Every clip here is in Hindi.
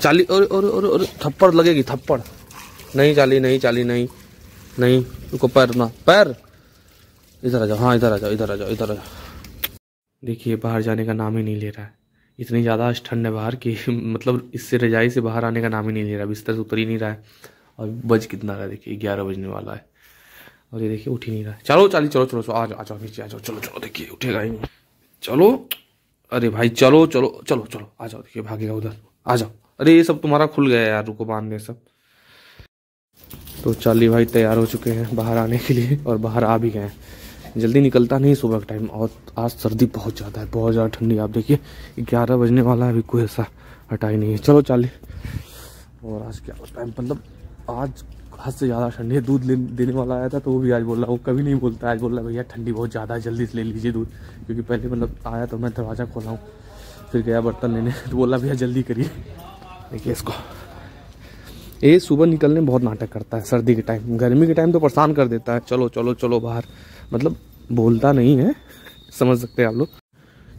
चाली और और और, और थप्पड़ लगेगी थप्पड़। नहीं चाली नहीं चाली नहीं नहीं रुको पैर ना पैर। इधर आ जाओ हाँ इधर आ जाओ इधर आ जाओ इधर आ जाओ। देखिए बाहर जाने का नाम ही नहीं ले रहा है। इतनी ज़्यादा ठंड है बाहर कि मतलब इससे रजाई से बाहर आने का नाम ही नहीं ले रहा बिस्तर से उतर ही नहीं रहा है। और बज कितना रहा है देखिए ग्यारह बजने वाला है। और ये देखिए उठ ही नहीं रहा है। चलो चाली चलो चलो चलो आ जाओ आ जाओ नीचे आ जाओ चलो चलो देखिए उठेगा ही चलो अरे भाई चलो चलो चलो चलो आ जाओ देखिए भागेगा उधर। आ जाओ। अरे, ये सब तुम्हारा खुल गया यार, रुको बांधने सब। तो चाली भाई तैयार हो चुके हैं बाहर आने के लिए, और बाहर आ भी गए हैं। जल्दी निकलता नहीं सुबह का टाइम और आज सर्दी बहुत ज़्यादा है, बहुत ज़्यादा ठंडी आप देखिए, ग्यारह बजने वाला है अभी कोई ऐसा हटा ही नहीं है। चलो चाली। और आज क्या टाइम मतलब आज हद से ज़्यादा ठंडी है, दूध देने वाला आया था तो वो भी आज बोल रहा वो कभी नहीं बोलता, आज बोल रहा भैया, ठंडी बहुत ज़्यादा है, जल्दी से ले लीजिए दूध। क्योंकि पहले मतलब आया तो मैं दरवाज़ा खोला हूँ, फिर गया बर्तन लेने तो बोला, भैया, जल्दी करिए। देखिए इसको। ये सुबह निकलने में बहुत नाटक करता है, सर्दी के टाइम। गर्मी के टाइम तो परेशान कर देता है। चलो चलो चलो बाहर। मतलब बोलता नहीं है, समझ सकते हैं आप लोग।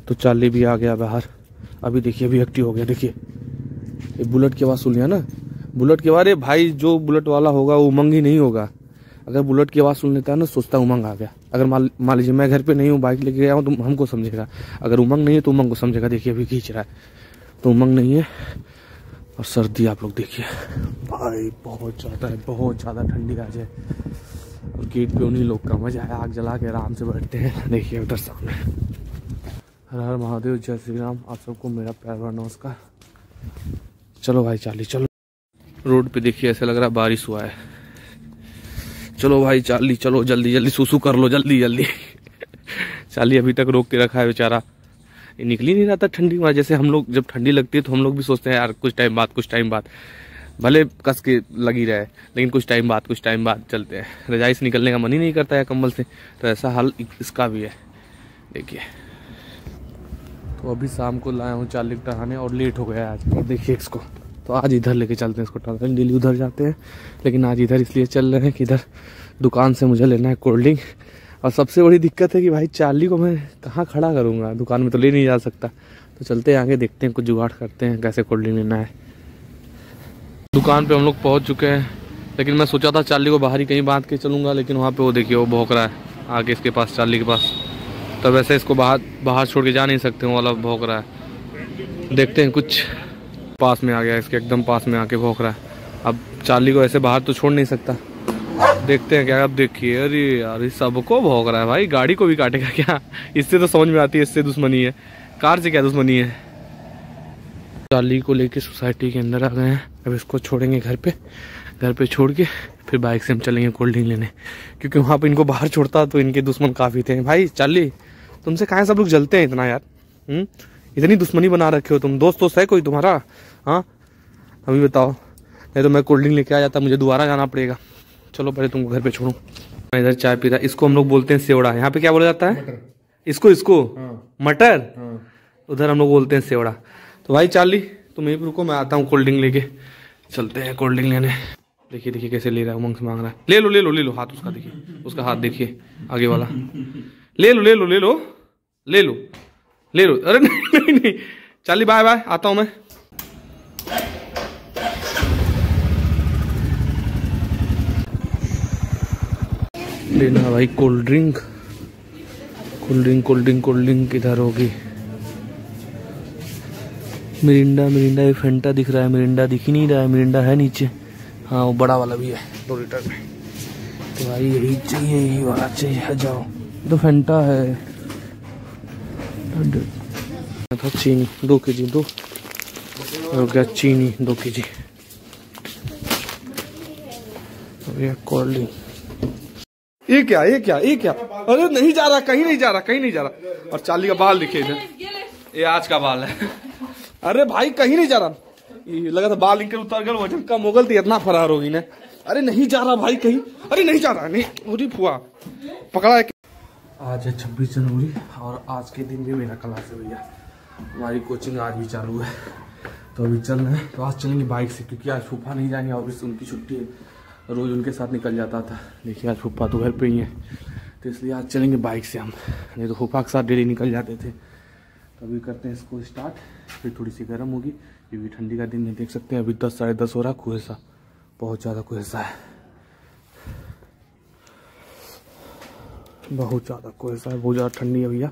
तो चाली भी आ गया बाहर। अभी देखिए, अभी एक्टिव हो गया। देखिए, ये बुलेट की आवाज़ सुन लिया ना? बुलेट के बारे भाई, जो बुलेट वाला होगा, वो उमंग ही नहीं होगा। अगर बुलेट की आवाज़ सुन लेता है ना, सोचता उमंग आ गया। अगर मान लीजिए, मैं घर पे नहीं हूँ, बाइक लेके गया हूँ तो हमको समझेगा। अगर उमंग नहीं है तो उमंग को समझेगा। देखिए, अभी खींच रहा है। तो उमंग नहीं है। और सर्दी आप लोग देखिए। भाई, बहुत ज़्यादा है, बहुत ज़्यादा ठंडी आज है। और गेट पे उन्हीं लोग का मज़ा है, आग जला के आराम से बैठते हैं। देखिए उधर सामने। हर हर महादेव, जय श्री राम। आप सबको मेरा प्यार भर नमस्कार। चलो भाई, चाली, चलो। रोड पे देखिए, ऐसा लग रहा है बारिश हुआ है। चलो भाई, चाली, चलो, जल्दी जल्दी, सुसु कर लो, जल्दी जल्दी। चाली अभी तक रोक के रखा है बेचारा। निकल ही नहीं रहा था ठंडी में जैसे हम लोग, जब ठंडी लगती है तो हम लोग भी सोचते हैं, यार, कुछ टाइम बाद, कुछ टाइम बाद। भले कस के लगी रहे, लेकिन कुछ टाइम बाद, कुछ टाइम बाद चलते हैं। रजाई से निकलने का मन ही नहीं करता है कंबल से। तो ऐसा हाल इसका भी है। देखिए। तो अभी शाम को लाया हूँ चालीस टहाने और लेट हो गया आज। और देखिए इसको। तो आज इधर लेके चलते हैं इसको टहलाने डेली उधर जाते हैं, लेकिन आज इधर इसलिए चल रहे हैं कि इधर दुकान से मुझे लेना है कोल्ड ड्रिंक। और सबसे बड़ी दिक्कत है कि भाई चार्ली को मैं कहाँ खड़ा करूँगा? दुकान में तो ले नहीं जा सकता। तो चलते हैं आगे, देखते हैं, कुछ जुगाड़ करते हैं, कैसे कोल्ड ड्रिंक लेना है। दुकान पे हम लोग पहुँच चुके हैं, लेकिन मैं सोचा था चार्ली को बाहर ही कहीं बाँध के चलूँगा, लेकिन वहाँ पे वो देखिए, वो भोंक रहा है, आगे इसके पास, चार्ली के पास। तो वैसे इसको बाहर बाहर छोड़ के जा नहीं सकते, वो वाला भोंक रहा है। देखते हैं कुछ पास में आ गया, इसके एकदम पास में आके भोंक रहा है। अब चार्ली को ऐसे बाहर तो छोड़ नहीं सकता। देखते हैं क्या? अब देखिए, अरे यार सबको भोग रहा है भाई। गाड़ी को भी काटेगा क्या? इससे तो समझ में आती है, इससे दुश्मनी है। कार से क्या दुश्मनी है? चाली को लेके सोसाइटी के अंदर आ गए हैं। अब इसको छोड़ेंगे घर पे घर पे छोड़ के, फिर बाइक से हम चलेंगे कोल्ड ड्रिंक लेने। क्योंकि वहाँ पे इनको बाहर छोड़ता तो इनके दुश्मन काफ़ी थे। भाई, चाली, तुमसे कहाँ सब लोग जलते हैं इतना यार? हुँ? हम्म? इतनी दुश्मनी बना रखे हो तुम। दोस्त दोस्त है कोई तुम्हारा? हाँ? अभी बताओ। नहीं तो मैं कोल्ड ड्रिंक लेके आ जाता, मुझे दोबारा जाना पड़ेगा। चलो पहले तुमको घर पे छोड़ू। मैं इधर चाय पीता इसको हम लोग बोलते हैं सेवड़ा। यहाँ पे क्या बोला जाता है? इसको इसको? हाँ। मटर? हाँ। उधर हम लोग बोलते हैं सेवड़ा। तो भाई चार्ली तुम यहीं रुको मैं आता हूँ कोल्ड ड्रिंक लेके। चलते हैं कोल्ड ड्रिंक लेने। देखिए देखिए कैसे ले रहा है उमंग से मांग रहा है। ले लो ले लो ले लो। हाथ उसका देखिए उसका हाथ देखिए आगे वाला। ले लो ले लो ले लो ले लो ले लो। अरे नहीं नहीं नहीं। चार्ली बाय बाय आता हूँ मैं। लेना भाई cold drink cold drink cold drink cold drink किधर होगी। मिरिंडा मिरिंडा, ये फेंटा दिख रहा है, मिरिंडा दिख ही नहीं रहा है, मिरिंडा है नीचे। हाँ वो बड़ा वाला भी है, दो लीटर में। तो भाई, यही चाहिए, यही वाला चाहिए जाओ। तो फेंटा है। था चीनी, दो के जी दो। हो गया चीनी, दो के जी कोल्ड ड्रिंक ये क्या ये क्या ये क्या? अरे नहीं जा रहा, कहीं नहीं जा रहा, कहीं नहीं जा रहा। और चाली का बाल दिखे इधर। ये आज का बाल है। अरे भाई, कहीं नहीं जा रहा। लगा था बाल निकल उतर गल वज़न कम हो गल तो इतना फरार होगी ना। अरे नहीं जा रहा भाई, कहीं। अरे नहीं जा रहा, नहीं फुआ। पकड़ा है आज है छब्बीस जनवरी और आज के दिन भी मेरा क्लास है भैया। हमारी कोचिंग आज भी चालू है। तो अभी चल रहे हैं। तो आज चलेंगे बाइक से, क्योंकि आज फूफा नहीं जाएँगे ऑफ़िस उनकी छुट्टी है। रोज़ उनके साथ निकल जाता था। देखिए, आज फूफा तो घर पे ही है। तो इसलिए आज चलेंगे बाइक से हम। नहीं तो फूफा के साथ डेली निकल जाते थे। तो अभी करते हैं इसको स्टार्ट फिर थोड़ी सी गर्म होगी, क्योंकि ठंडी का दिन नहीं देख सकते अभी दस, साढ़े दस हो रहा कुहेसा बहुत ज़्यादा कुहेसा है। बहुत ज़्यादा कुहेसा है। बहुत ज़्यादा ठंडी है भैया।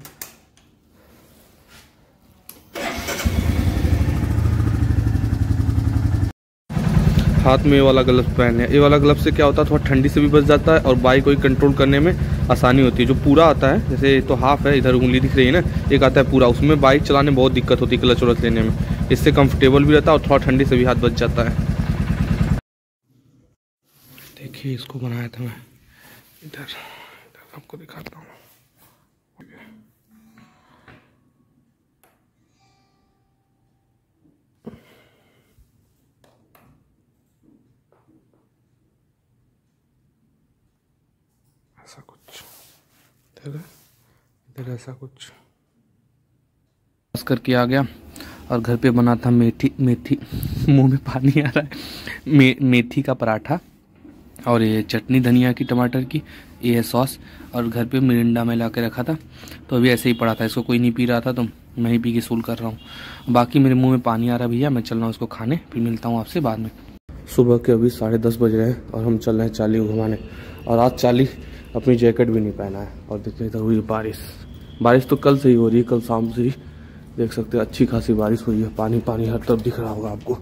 हाथ में ये वाला ग्लव्स पहने ये वाला ग्लव्स से क्या होता है, थोड़ा ठंडी से भी बच जाता है और बाइक को कंट्रोल करने में आसानी होती है। जो पूरा आता है, जैसे तो हाफ़ है, इधर उंगली दिख रही है ना, एक आता है पूरा। उसमें बाइक चलाने में बहुत दिक्कत होती है क्लच वलच लेने में। इससे कंफर्टेबल भी रहता है और थोड़ा ठंडी से भी हाथ बच जाता है। देखिए, इसको बनाया था मैं। इधर आपको दिखाता हूँ। ऐसा कुछ। करके आ गया और घर पे बना था मेथी मेथी मुँह में पानी आ रहा है। मे, मेथी का पराठा और ये चटनी धनिया की टमाटर की ये है सॉस और घर पे मिरिंडा में ला के रखा था। तो अभी ऐसे ही पड़ा था इसको कोई नहीं पी रहा था तो मैं ही पी के सूल कर रहा हूँ। बाकी मेरे मुँह में पानी आ रहा है भैया मैं चल रहा हूँ इसको खाने फिर मिलता हूँ आपसे बाद में। सुबह के अभी साढ़े दस बज रहे हैं और हम चल रहे हैं चाली घुमाने और आज चाली अपनी जैकेट भी नहीं पहना है और देखिए इधर हुई बारिश। बारिश तो कल से ही हो रही है, कल शाम से ही। देख सकते हैं, अच्छी खासी बारिश हुई है, पानी पानी हर तरफ़ दिख रहा होगा आपको।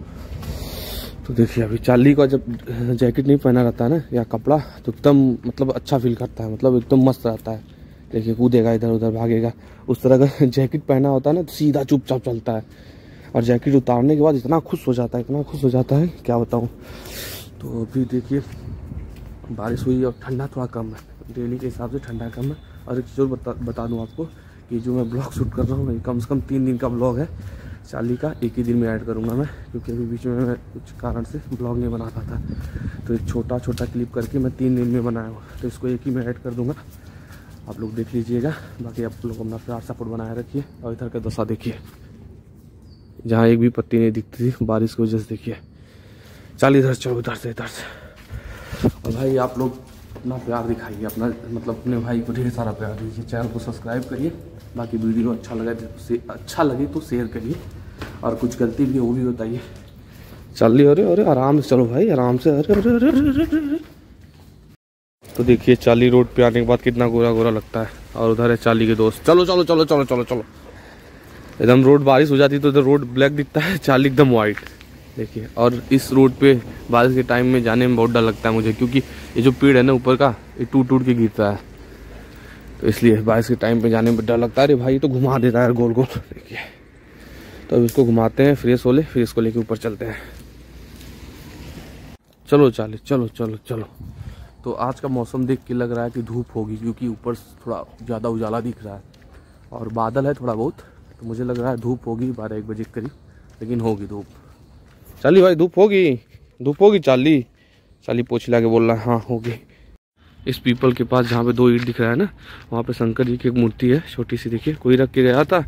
तो देखिए, अभी चाली का जब जैकेट नहीं पहना रहता है ना, या कपड़ा तो एकदम मतलब अच्छा फील करता है मतलब एकदम मस्त रहता है। देखिए, कूदेगा इधर उधर, भागेगा। उस तरह का जैकेट पहना होता है ना तो सीधा चुपचाप चलता है। और जैकेट उतारने के बाद इतना खुश हो जाता है, इतना खुश हो जाता है, क्या बताऊँ। तो अभी देखिए, बारिश हुई और ठंडा थोड़ा कम है। डेली के हिसाब से ठंडा कम है। और एक चीज़ और बता बता दूँ आपको कि जो मैं ब्लॉग शूट कर रहा हूँ कम से कम तीन दिन का ब्लॉग है। चाली का एक ही दिन में ऐड करूँगा मैं, क्योंकि अभी बीच में मैं कुछ कारण से ब्लॉग नहीं बना पाता तो एक छोटा छोटा क्लिप करके मैं तीन दिन में बनाया हूँ तो इसको एक ही में ऐड कर दूँगा। आप लोग देख लीजिएगा, बाकी आप लोग अपना प्यार सपोर्ट बनाए रखिए और इधर का दशा देखिए। जहाँ एक भी पत्ती नहीं दिखती थी, बारिश की वजह से देखिए। चाली इधर चलो इधर से इधर से। और भाई, आप लोग अपना प्यार दिखाइए, अपना मतलब अपने भाई को ढेर सारा प्यार दीजिए। चैनल को सब्सक्राइब करिए, बाकी वीडियो अच्छा लगे तो अच्छा लगे तो शेयर करिए। और कुछ गलती भी वो भी बताइए। चल रही अरे अरे, आराम से चलो भाई, आराम से, अरे अरे अरे अरे तो देखिए, चाली रोड पे आने के बाद कितना गोरा गोरा लगता है। और उधर है चाली के दोस्त। चलो चलो चलो चलो चलो चलो। एकदम रोड बारिश हो जाती तो इधर रोड ब्लैक दिखता है, चाली एकदम वाइट देखिए, और इस रोड पे बारिश के टाइम में जाने में बहुत डर लगता है मुझे, क्योंकि ये जो पेड़ है ना ऊपर का, ये टूट टूट के गिरता है। तो इसलिए बारिश के टाइम पे जाने में डर लगता है। अरे भाई तो घुमा देता है गोल गोल देखिए। तो अब इसको घुमाते हैं फ्रेश हो ले, फिर इसको लेके ऊपर चलते हैं। चलो चाली, चलो चलो चलो। तो आज का मौसम देख के लग रहा है कि धूप होगी, क्योंकि ऊपर थोड़ा ज़्यादा उजाला दिख रहा है। और बादल है थोड़ा बहुत तो मुझे लग रहा है धूप होगी बारह एक बजे करीब, लेकिन होगी धूप। चाली भाई, धूप होगी। धूप होगी चाली। चाली पोछ ला के बोल रहा है हाँ होगी। इस पीपल के पास जहाँ पे दो ईट दिख रहा है ना, वहाँ पे शंकर जी की एक मूर्ति है छोटी सी देखिए, कोई रख के गया था।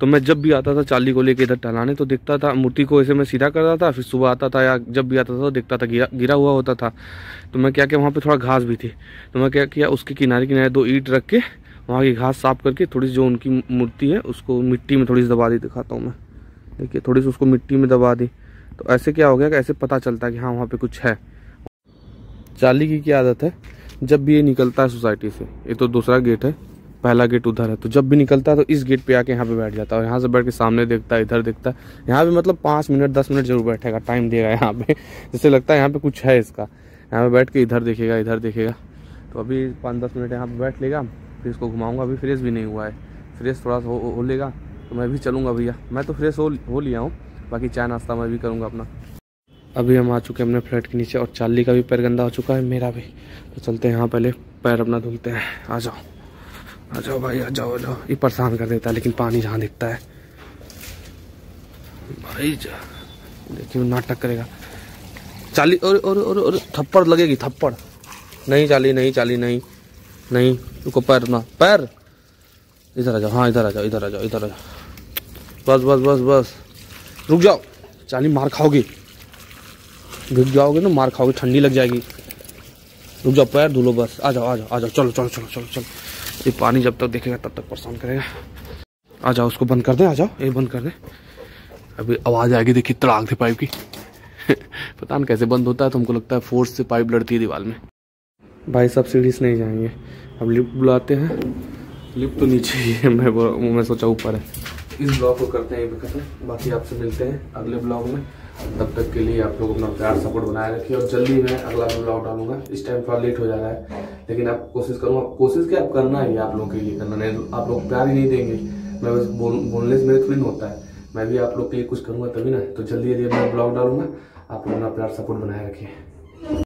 तो मैं जब भी आता था चाली को लेके इधर टहलाने तो देखता था, मूर्ति को ऐसे मैं सीधा करता था, फिर सुबह आता था या जब भी आता था तो देखता था, गिरा गिरा हुआ होता था। तो मैं क्या किया, वहाँ पर थोड़ा घास भी थी। तो मैं क्या किया, उसके किनारे किनारे दो ईट रख के, वहाँ की घास साफ़ करके थोड़ी जो उनकी मूर्ति है, उसको मिट्टी में थोड़ी सी दबा दी, दिखाता हूँ मैं। देखिए, थोड़ी सी उसको मिट्टी में दबा दी। तो ऐसे क्या हो गया ऐसे पता चलता है कि हाँ वहाँ पे कुछ है। चाली की क्या आदत है? जब भी ये निकलता है सोसाइटी से ये तो दूसरा गेट है पहला गेट उधर है तो जब भी निकलता है तो इस गेट पे आके यहाँ पे बैठ जाता है और यहाँ से बैठ के सामने देखता है इधर देखता है। यहाँ पे मतलब पाँच मिनट दस मिनट ज़रूर बैठेगा टाइम देगा यहाँ पे। जैसे लगता है यहाँ पे कुछ है इसका। यहाँ पे बैठ के इधर देखेगा इधर देखेगा तो अभी पाँच दस मिनट यहाँ पे बैठ लेगा फिर इसको घुमाऊँगा अभी फ्रेश भी नहीं हुआ है। फ्रेश थोड़ा सा हो, लेगा तो मैं भी चलूँगा भैया। मैं तो फ्रेश हो लिया हूँ। बाकी चाय नाश्ता मैं भी करूँगा अपना। अभी हम आ चुके हैं अपने फ्लैट के नीचे और चाली का भी पैर गंदा हो चुका है मेरा भी। तो चलते हैं यहाँ पहले पैर अपना धुलते हैं। आ जाओ आ जाओ भाई आ जाओ आ जाओ। ये परेशान कर देता है लेकिन पानी जहाँ दिखता है। भाई जा देखिए नाटक करेगा। चाली और और और, और थप्पड़ लगेगी थप्पड़। नहीं चाली नहीं चाली नहीं नहीं। रुको पैर ना पैर। इधर आ जाओ हाँ इधर आ जाओ इधर आ जाओ इधर आ जाओ। बस बस बस बस। रुक जाओ। चाली मार खाओगे। रुक जाओगे ना, मार खाओगे, ठंडी लग जाएगी। रुक जाओ, पैर धुलो बस। आ जाओ आ जाओ आ जाओ, चलो चलो चलो चलो चलो। ये पानी जब तक देखेगा, तब तक परेशान करेगा। आ जाओ, उसको बंद कर दें, आ जाओ। ये बंद कर दें। अभी आवाज़ आएगी, देखिए तड़ाक थी पाइप की। पता नहीं कैसे बंद होता है तुमको लगता है फोर्स से पाइप लड़ती है दीवार में। भाई सब सीढ़ी से नहीं जाएँगे। अब लिफ्ट बुलाते हैं। लिफ्ट तो नीचे ही है, मैं मैं सोचा ऊपर है। इस ब्लॉग को करते हैं हैं। बाकी आपसे मिलते हैं अगले ब्लॉग में। तब तक के लिए आप लोग अपना प्यार सपोर्ट बनाए रखिए और जल्दी मैं अगला ब्लॉग डालूँगा इस टाइम थोड़ा लेट हो जा रहा है लेकिन आप कोशिश करूँगा कोशिश क्या आप करना ही आप लोगों के लिए करना नहीं आप लोग प्यार ही नहीं देंगे। मैं बस बोल, बोलने से मेरे थोड़ी होता है। मैं भी आप लोग के लिए कुछ करूँगा तभी ना तो जल्दी जल्दी मैं ब्लॉग डालूँगा। आप लोग अपना प्यार सपोर्ट बनाए रखिए।